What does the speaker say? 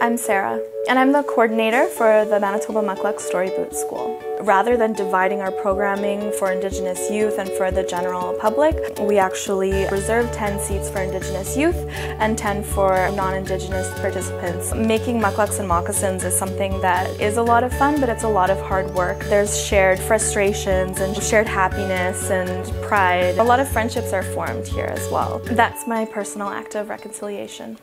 I'm Sarah, and I'm the coordinator for the Manitobah Mukluk Storyboot School. Rather than dividing our programming for Indigenous youth and for the general public, we actually reserve 10 seats for Indigenous youth and 10 for non-Indigenous participants. Making mukluks and moccasins is something that is a lot of fun, but it's a lot of hard work. There's shared frustrations and shared happiness and pride. A lot of friendships are formed here as well. That's my personal act of reconciliation.